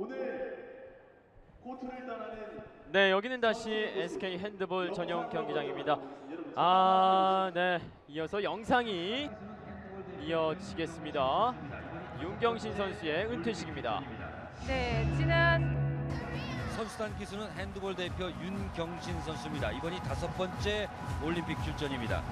오늘 코트를 떠나는 네, 여기는 다시 SK 핸드볼 전용 경기장입니다. 아, 네. 이어서 영상이 이어지겠습니다. 윤경신 선수의 은퇴식입니다. 네, 지난 선수단 기수는 핸드볼 대표 윤경신 선수입니다. 이번이 다섯 번째 올림픽 출전입니다.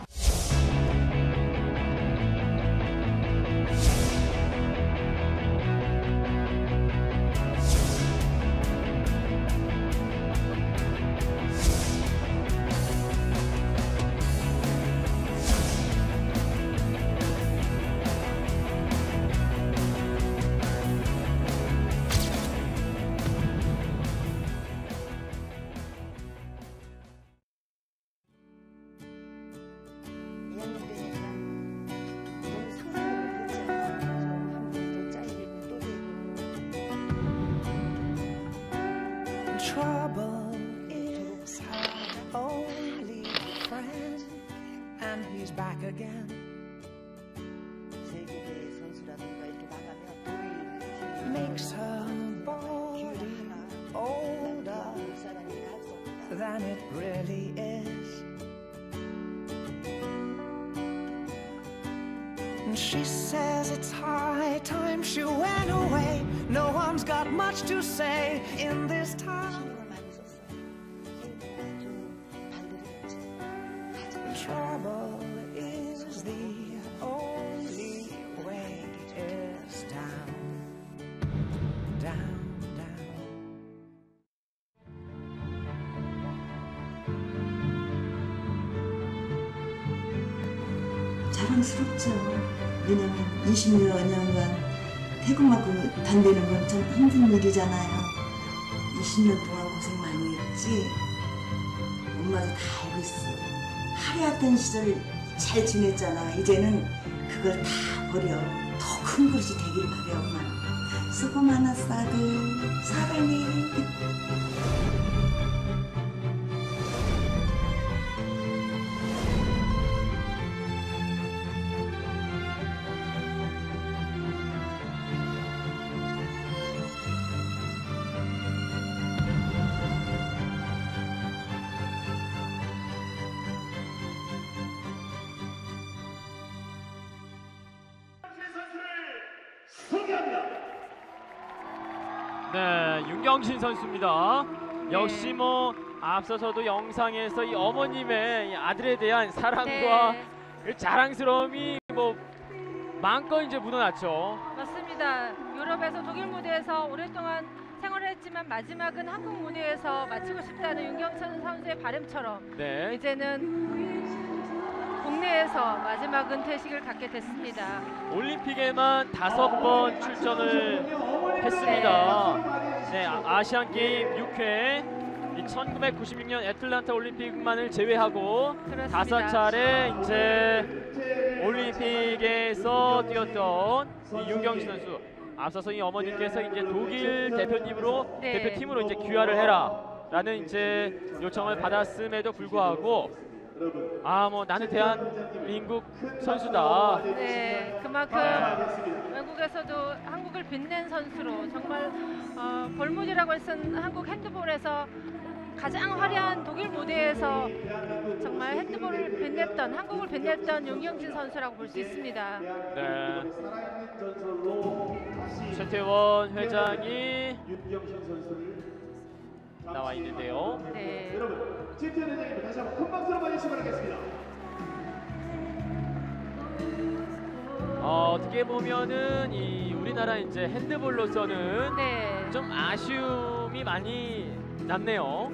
Than it really is. And she says it's high time she went away. No one's got much to say in this town. 자랑스럽죠. 왜냐면 20여 년간 태국만큼 단대는 건 참 힘든 일이잖아요. 20년 동안 고생 많이 했지. 엄마도 다 알고 있어. 화려했던 시절 잘 지냈잖아. 이제는 그걸 다 버려. 더 큰 그릇이 되기를 바래 엄마. 수고 많았어 아들. 사랑해. 소개합니다. 네, 윤경신 선수입니다. 역시 뭐 앞서서도 영상에서 이 어머님의 이 아들에 대한 사랑과 네, 그 자랑스러움이 뭐 마음껏 이제 묻어났죠. 맞습니다. 유럽에서 독일 무대에서 오랫동안 생활을 했지만 마지막은 한국 무대에서 마치고 싶다는 윤경천 선수의 바람처럼 네, 이제는 국내에서 마지막 은퇴식을 갖게 됐습니다. 올림픽에만 다섯 번 출전을 했습니다. 네, 아- 아시안 게임 6회. 1996년 애틀란타 올림픽만을 제외하고 그렇습니다. 다섯 차례 이제 올림픽에서 뛰었던 이 윤경신 선수. 앞서서 이 어머니께서 이제 독일 대표님으로 네. 대표팀으로 이제 귀화를 해라 라는 이제 요청을 받았음에도 불구하고 아 뭐 나는 대한민국 선수다. 네, 그만큼 외국에서도 한국을 빛낸 선수로 정말 어, 볼무지라고 쓴 한국 핸드볼에서 가장 화려한 독일 무대에서 정말 핸드볼을 빛냈던 한국을 빛냈던 윤경진 선수라고 볼 수 있습니다. 네. 최태원 회장이 나와 있는데요. 네, 최태원 회장님 다시 한번 큰 박수로 맞으시기 바라겠습니다. 어, 어떻게 보면은 이 우리나라 이제 핸드볼로서는 네, 좀 아쉬움이 많이 남네요.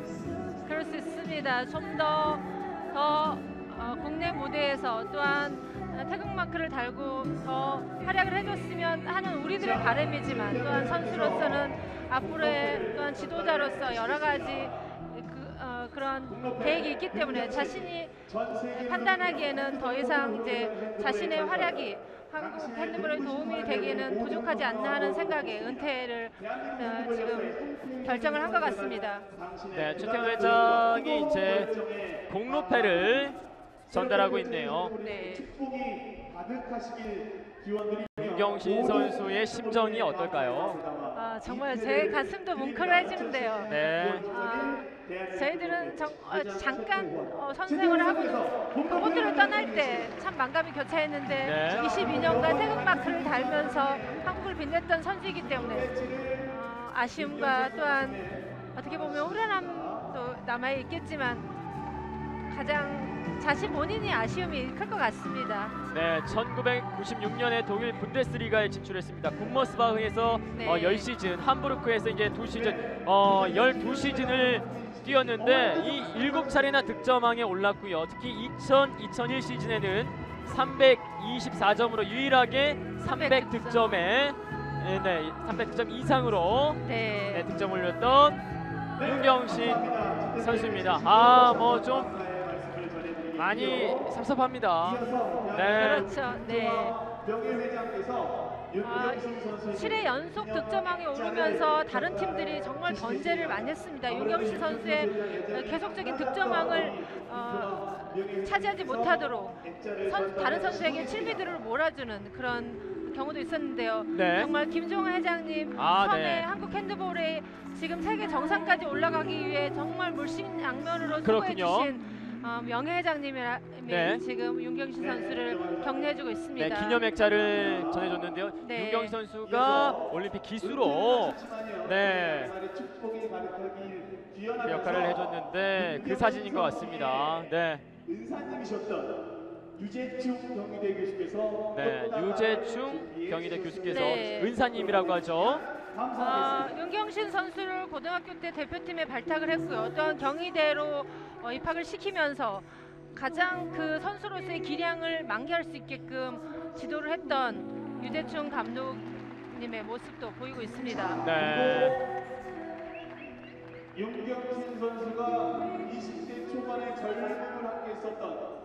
그럴 수 있습니다. 좀 더더 어, 국내 무대에서 또한 어, 태극마크를 달고 더 활약을 해줬으면 하는 우리들의 바람이지만 또한 선수로서는 앞으로의 또한 지도자로서 여러 가지 그, 그런 계획이 있기 때문에 자신이 판단하기에는 더 이상 이제 자신의 활약이 한국 핸드볼에 도움이 되기에는 부족하지 않나 하는 생각에 은퇴를 어, 지금 결정을 한 것 같습니다. 네, 최태원 회장이 이제 공로패를 전달하고 있네요. 네. 윤경신 선수의 심정이 어떨까요? 아, 정말 제 가슴도 뭉클해지는데요. 네. 아, 저희들은 정, 어, 잠깐 어, 선생을 하고 호주를 떠날 때 참 만감이 교차했는데 네. 22년간 태극마크를 달면서 한국을 빛냈던 선수이기 때문에 어, 아쉬움과 또한 어떻게 보면 후련함도 남아 있겠지만 가장 자신 본인이 아쉬움이 클 것 같습니다. 네, 1996년에 독일 분데스리가에 진출했습니다. 군머스바흐에서 네. 어, 10시즌, 함부르크에서 이제 2시즌, 어, 12시즌을 뛰었는데 이 7차례나 득점왕에 올랐고요. 특히 2000, 2001 시즌에는 324점으로 유일하게 300 득점에 네, 네, 300 득점 이상으로 네, 네. 득점 올렸던 윤경신 선수입니다. 아, 뭐 좀 많이 섭섭합니다. 네. 그렇죠. 네. 선수에게 7회 연속 득점왕에 오르면서 다른 팀들이 정말 견제를 많이 했습니다. 윤경신 선수의 계속적인 득점왕을 어, 차지하지 못하도록 선- 다른 선수에게 7비드를 몰아주는 그런 경우도 있었는데요. 네. 정말 김종환 회장님 아, 선에 네. 한국 핸드볼에 지금 세계 정상까지 올라가기 위해 정말 물심양면으로 그렇군요. 수고해 주신 어, 명예 회장님이 네. 지금 윤경신 선수를 격려해주고 있습니다. 네, 기념 액자를 전해줬는데요. 네. 윤경희 선수가 올림픽 기수로 네, 그 역할을 해줬는데 그 사진인 것 같습니다. 네, 은사님이셨던 유재충 경희대 교수께서 네, 유재충 경희대 교수께서 네. 은사님이라고 하죠. 어, 윤경신 선수를 고등학교 때 대표팀에 발탁을 했고요. 또한 경희대로 어, 입학을 시키면서 가장 그 선수로서의 기량을 만개할 수 있게끔 지도를 했던 유재충 감독님의 모습도 보이고 있습니다. 네, 윤경신 선수가 20대 초반에 젊음을 함께 했었던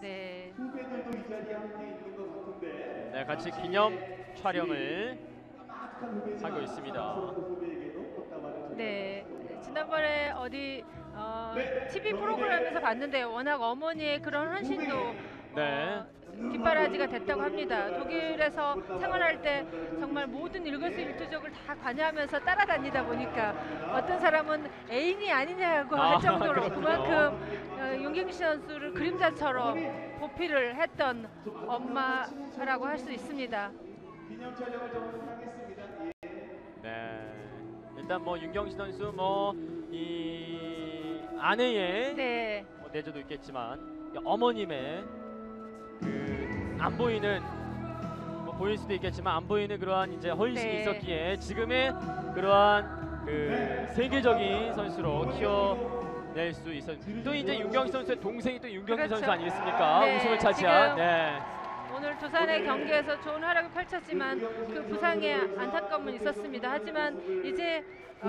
네. 후배들도 이 자리에 함께 있는 것 같은데 네, 같이 기념 촬영을 하고 있습니다. 전해드립니다. 네. 지난번에 어디 어, 네. TV 프로그램에서 봤는데 워낙 어머니의 그런 헌신도 네. 어, 뒷바라지가 됐다고 합니다. 독일에서 생활할 때 정말 모든 일거수일투족을 다 관여하면서 따라다니다 보니까 어떤 사람은 애인이 아니냐고 아, 할 정도로 그렇군요. 그만큼 어, 윤경신 선수를 그림자처럼 보필을 했던 엄마라고 할 수 있습니다. 예. 네. 일단 뭐 윤경희 선수 뭐이 아내의 네, 뭐 내조도 있겠지만 이 어머님의 그 안 보이는 뭐 보일 수도 있겠지만 안 보이는 그러한 이제 헌신이 네. 있었기에 지금의 그러한 그 세계적인 선수로 키워낼 수 있었. 또 이제 윤경희 선수의 동생이 또 윤경희 그렇죠. 선수 아니겠습니까? 네, 우승을 차지한. 네. 오늘 두산의 경기에서 좋은 활약을 펼쳤지만 그 부상에 안타까움은 있었습니다. 하지만 이제 어,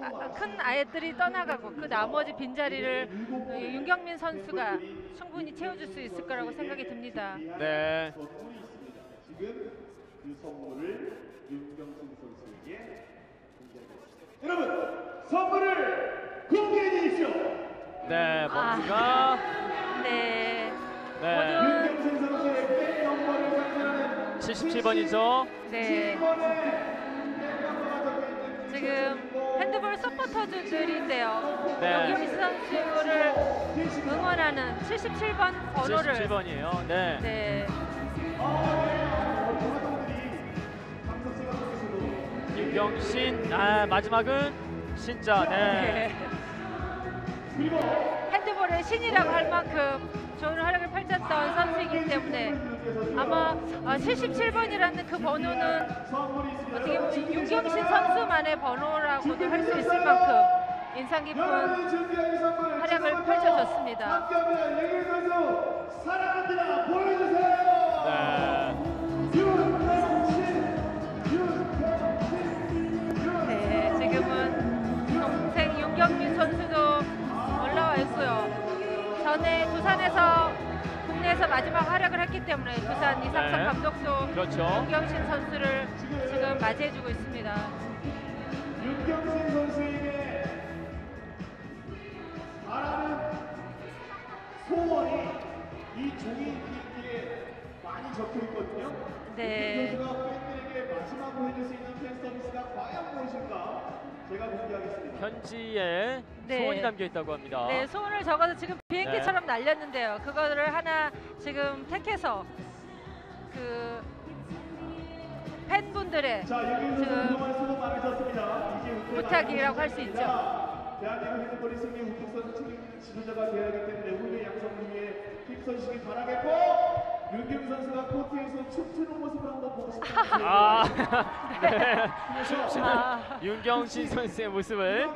아, 아, 큰 아이들이 떠나가고 그 나머지 빈자리를 어, 윤경민 선수가 충분히 채워줄 수 있을 거라고 생각이 듭니다. 네. 여러분 선물을 공개해 주십시오. 네. 아. 뭔가 네, 네. 모든 윤경신 선수의 백 넘버를 상징하는 77번이죠. 네 7번의 백 넘버가 적혀 있는 지금 핸드볼 서포터즈들인데요. 네. 윤경민 선수를 응원하는 77번 번호를 77번이에요. 네. 네. 윤경신 아 마지막은 진짜 네. 네. 핸드볼의 신이라고 할 만큼 좋은 활약을 펼쳤던 선수이기 때문에 아마 77번이라는 그 번호는 어떻게 보면 윤경신 선수만의 번호라고도 할 수 있을 만큼 인상 깊은 활약을 펼쳐줬습니다. 함께합니다. 예길 선수 사랑합니다. 보여주세요. 네. 마지막 활약을 했기 때문에 부산 이상석 네. 감독도 그렇죠. 윤경신 선수를 지금 맞이해주고 있습니다. 윤경신 선수에게 바라는 소원이 이 종이 비행기에 많이 적혀 있거든요. 네. 윤 선수가 팬들에게 마지막으로 해줄 수 있는 팬 서비스가 과연 무엇일까? 편지에 네. 소원이 담겨 있다고 합니다. 네, 소원을 적어서 지금 비행기처럼 날렸는데요. 그거를 하나 지금 택해서 그 팬분들의 지금 부탁이라고 할수 아니십니다. 있죠. 대한민국 핸드볼의 승리 우뚝 선수 책임 지도자가 되어야 하기 때문에 후배 양성을 위해 힘써주시기 바라겠고 윤경 선수가 코트에서 춤추는 모습을 한번 보고 싶습니다. 아, 네. 춤추는 아. 윤경신 선수의 모습을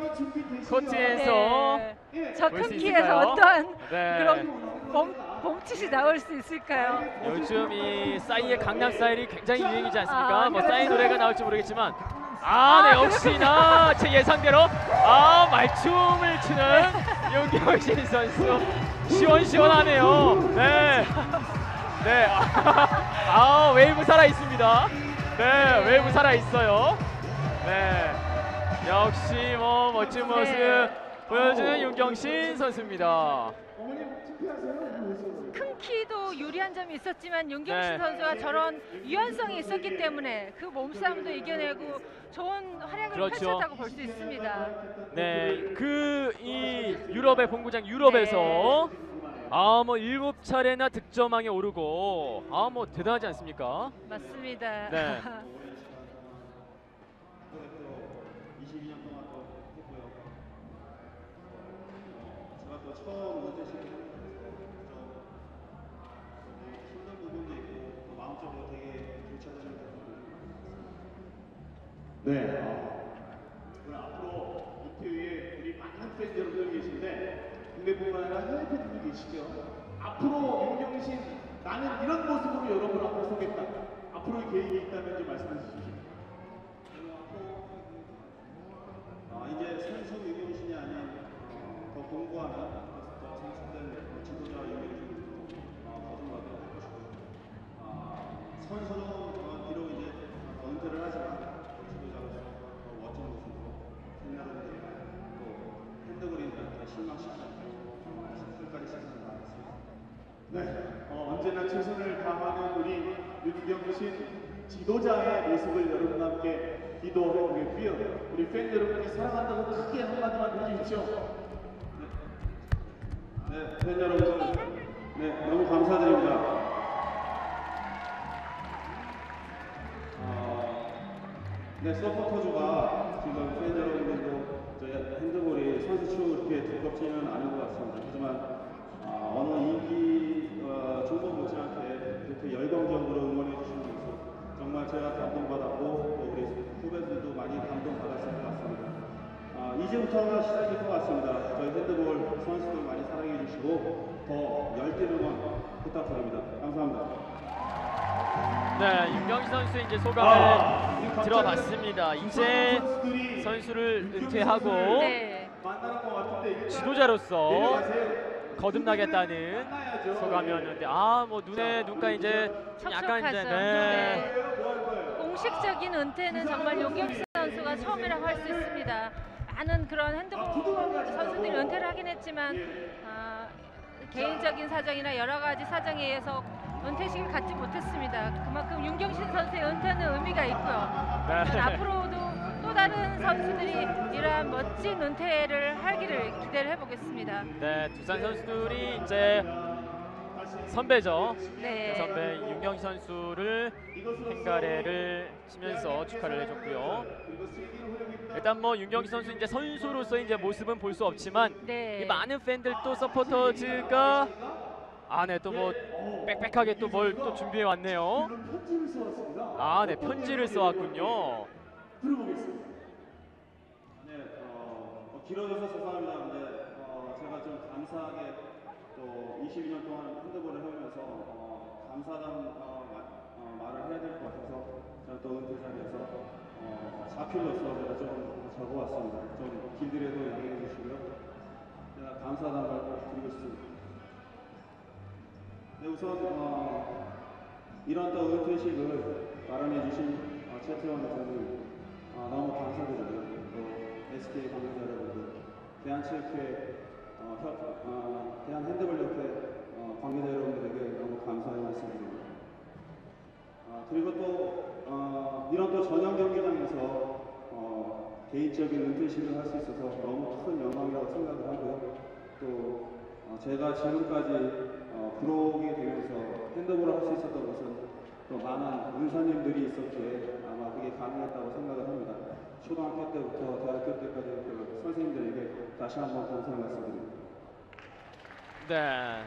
코트에서 네. 예, 저 볼수 큰 있을까요? 키에서 어떤 네. 그런 몸, 몸짓이 나올 수 있을까요? 요즘 이 싸이의 강남 스타일이 굉장히 유행이지 않습니까? 아, 뭐 그렇죠. 싸이 노래가 나올지 모르겠지만 아, 네 아, 역시나 제 예상대로 아 말춤을 추는 윤경신 선수 시원시원하네요. 네, 네, 아 웨이브 살아 있습니다. 네, 웨이브 살아 있어요. 네, 역시 뭐 멋진 모습 네. 보여주는 윤경신 선수입니다. 큰 키도 유리한 점이 있었지만 윤경신 네. 선수가 저런 유연성이 있었기 때문에 그 몸싸움도 이겨내고 좋은 활약을 그렇죠. 펼쳤다고 볼 수 있습니다. 네, 그 이 유럽의 본고장 유럽에서 아 뭐 일곱 차례나 득점왕에 오르고 아 뭐 대단하지 않습니까? 맞습니다. 네. 22년 동안 또 했고요. 제가 또 처음 은퇴식을 하면서 좀 힘든 부분도 있고 또 마음적으로 되게 괜찮으신 네. 오늘 앞으로 무대 위에 우리 많은 팬 여러분들 계신데 국내뿐만 아니라 해외 팬들도 계시죠. 앞으로 윤경신 나는 이런 모습으로 여러분 앞에 서겠다. 앞으로 계획이 있다면 좀 말씀해 주십시오. 어, 언제나 최선을 다하는 우리 윤경신 지도자의 모습을 여러분과 함께 기도해 보겠고요. 우리 팬 여러분께 사랑한다고 크게 한마디만 해주십시오. 네, 네, 팬 여러분, 선수 소감을 들어봤습니다. 이제 선수를 은퇴하고 네. 지도자로서. 거듭나겠다는 소감이었는데 아 뭐 눈에 눈가 이제 좀 약간 이제. 네. 거예요? 공식적인 은퇴는 정말 용경수 선수가 처음이라고 할 수 있습니다. 많은 그런 핸드볼 선수들이 은퇴를 하긴 했지만 아, 개인적인 사정이나 여러 가지 사정에 의해서 은퇴식을 갖지 못했습니다. 그만큼 윤경신 선수의 은퇴는 의미가 있고요. 네. 앞으로도 또 다른 선수들이 이러한 멋진 은퇴를 하기를 기대를 해보겠습니다. 네, 두산 선수들이 이제 선배죠. 네. 선배 윤경신 선수를 행가래를 치면서 축하를 해줬고요. 일단 뭐 윤경신 선수 이제 선수로서 이제 모습은 볼 수 없지만 네. 이 많은 팬들 또 서포터즈가 안에 또뭐 빽빽하게 또 뭘 또 준비해 왔네요. 편지를 써왔습니다. 아, 네 편지를 써왔군요. 들어보겠습니다. 네, 어, 어, 길어져서 죄송합니다. 근데 어, 제가 좀 감사하게 또 22년 동안 핸드볼을 하면서 어, 감사하다는 어, 마- 어, 말을 해야 될 것 같아서 제가 또 은퇴 자리에서 어, 제가 좀 적어왔습니다. 좀 길들여도 양해해 주시고요. 제가 감사하다는 말을 드리고 싶습니다. 네, 우선 어, 이런 또 은퇴식을 마련해 주신 어, 최태원 회장님 어, 너무 감사드리고요. 또 SK 관계자 여러분들, 대한체육회 어, 어, 대한핸드볼협회 어, 관계자 여러분들에게 너무 감사의 말씀드립니다. 어, 그리고 또 어, 이런 또 전용 경기장에서 어, 개인적인 은퇴식을 할 수 있어서 너무 큰 영광이라고 생각을 하고요. 또 어, 제가 지금까지 어, 프로게 되면서 핸드볼을 할 수 있었던 것은 또 많은 은사님들이 있었기에 아마 그게 가능했다고 생각을 합니다. 초등학교 때부터 대학교 때까지 그 선생님들에게 다시 한번 감사의 말씀드립니다. 네.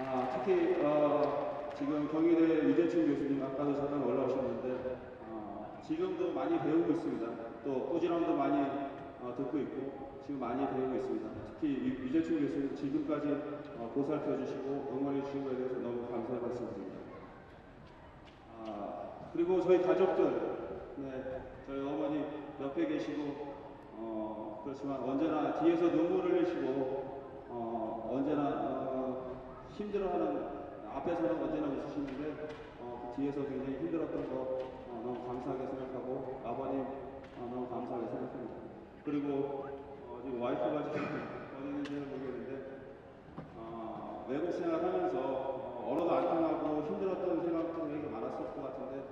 아, 특히 어, 지금 경희대 유재춘 교수님 아까도 잠깐 올라오셨는데 어, 지금도 많이 배우고 있습니다. 또 꾸지람도 많이 어, 듣고 있고 지금 많이 배우고 있습니다. 특히 유- 유재춘 교수님 지금까지 어, 보살펴 주시고 응원해 주신 것에 대해서 너무 감사의 말씀드립니다. 아, 그리고 저희 가족들, 네, 저희 어머니 옆에 계시고 어, 그렇지만 언제나 뒤에서 눈물을 흘리시고 어, 언제나 어, 힘들어하는 앞에서는 언제나 웃으시는데 어, 그 뒤에서 굉장히 힘들었던 거 어, 너무 감사하게 생각하고 아버님 어, 너무 감사하게 생각합니다. 그리고 어, 지금 와이프가 지금 어디 있는지는 모르겠는데 어, 외국 생활하면서 어, 언어도 안 통하고 힘들었던 생각도 되게 많았을 것 같은데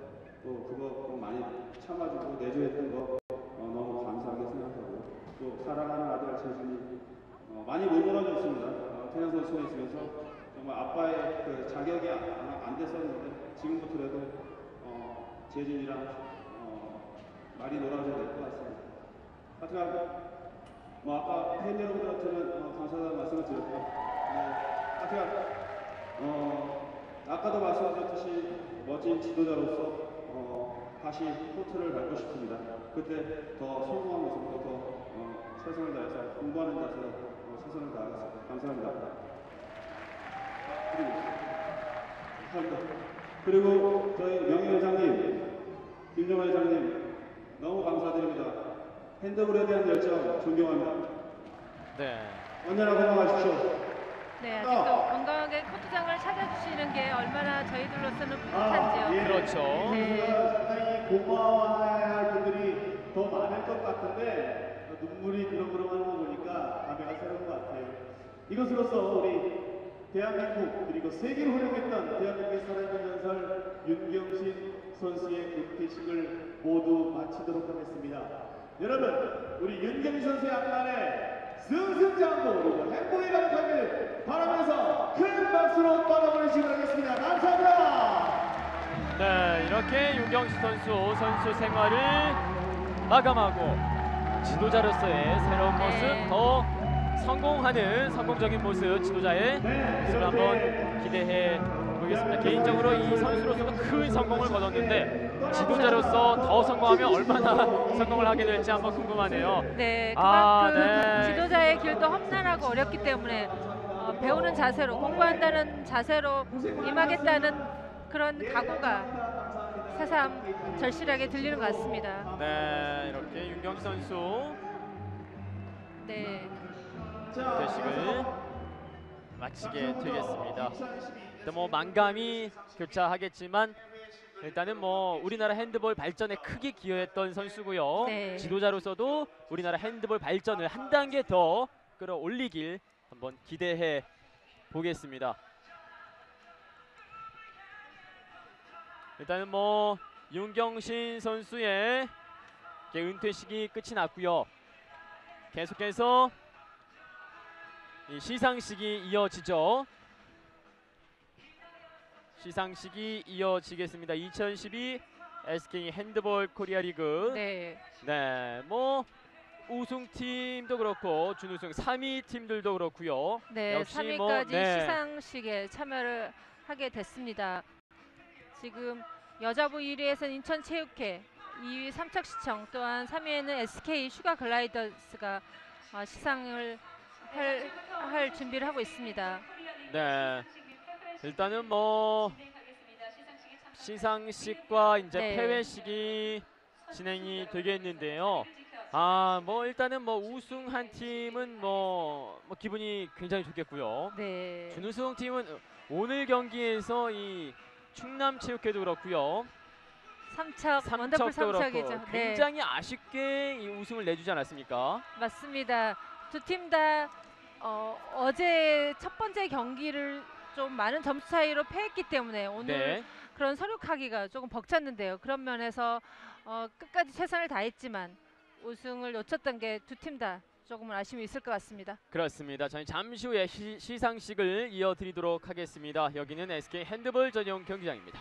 또 그거 좀 많이 참아주고 내조했던 거 어, 너무 감사하게 생각하고 또 사랑하는 아들 재준이 어, 많이 못 놀아줬습니다. 어, 태양 선수가 있으면서 정말 아빠의 그 자격이 안, 안 됐었는데 지금부터라도 어, 재준이랑 어, 많이 놀아줘야 될 것 같습니다. 하여튼 뭐 아까 팬 여러분들한테는 어, 감사하다는 말씀을 드렸고 네, 하여튼 어, 아까도 말씀드렸듯이 멋진 지도자로서 어, 다시 코트를 밟고 싶습니다. 그때 더 성공한 모습으로 더 어, 최선을 다해서 공부하는 자세로 어, 최선을 다하겠습니다. 감사합니다. 그리고. 그리고 저희 명예 회장님, 김정화 회장님 너무 감사드립니다. 핸드볼에 대한 열정 존경합니다. 네. 언제나 건강하십시오. 네, 아직도 건강하게 코트장을 찾아주시는 게 얼마나 저희들로서는 뿌듯한지요. 그렇죠. 네. 상당히 고마워해야 할 분들이 더 많을 것 같은데 눈물이 그렁그렁 하는 거 보니까 감회가 새로운 것 같아요. 이것으로서 우리 대한민국 그리고 세계를 활용했던 대한민국의 살아있는 전설 윤경신 선수의 은퇴식을 모두 마치도록 하겠습니다. 여러분, 우리 윤경신 선수의 앞날에 승승장구 행복이 가득하길 바라면서 큰 박수로 받아보내시기 바라겠습니다. 감사합니다. 네, 이렇게 윤경수 선수 선수 생활을 마감하고 지도자로서의 새로운 네. 모습 더 성공하는 성공적인 모습 지도자의 모습을 한번 기대해 보겠습니다. 개인적으로 이 선수로서도 큰 성공을 거뒀는데 지도자로서 더 성공하면 얼마나 성공을 하게 될지 한번 궁금하네요. 네, 아, 그만큼 네. 지도자의 길도 험난하고 어렵기 때문에 어, 배우는 자세로 공부한다는 자세로 임하겠다는 그런 각오가 새삼 절실하게 들리는 것 같습니다. 네, 이렇게 윤경수 선수 네, 대식을 마치게 되겠습니다. 뭐 만감이 교차하겠지만 일단은 뭐 우리나라 핸드볼 발전에 크게 기여했던 선수고요. 네. 지도자로서도 우리나라 핸드볼 발전을 한 단계 더 끌어올리길 한번 기대해 보겠습니다. 일단은 뭐 윤경신 선수의 은퇴식이 끝이 났고요. 계속해서 이 시상식이 이어지죠. 시상식이 이어지겠습니다. 2012 SK 핸드볼 코리아 리그. 네, 네, 뭐 우승팀도 그렇고 준우승 3위 팀들도 그렇고요. 네, 역시 3위까지 뭐, 네. 시상식에 참여를 하게 됐습니다. 지금 여자부 1위에서는 인천체육회, 2위 삼척시청, 또한 3위에는 SK 슈가 글라이더스가 어, 시상을 할, 할 준비를 하고 있습니다. 네. 일단은 뭐 시상식과 이제 네. 폐회식이 진행이 되겠는데요. 아, 뭐 일단은 뭐 우승한 팀은 뭐, 뭐 기분이 굉장히 좋겠고요. 네, 준우승 팀은 오늘 경기에서 이 충남 체육회도 그렇고요. 삼척, 원더풀 삼척도 그렇고 삼척이죠. 네, 굉장히 아쉽게 이 우승을 내주지 않았습니까? 맞습니다. 두 팀다 어, 어제 첫 번째 경기를 좀 많은 점수 차이로 패했기 때문에 오늘 네. 그런 서륙하기가 조금 벅찼는데요. 그런 면에서 어, 끝까지 최선을 다했지만 우승을 놓쳤던 게 두 팀 다 조금은 아쉬움이 있을 것 같습니다. 그렇습니다. 저희 잠시 후에 시, 시상식을 이어드리도록 하겠습니다. 여기는 SK 핸드볼 전용 경기장입니다.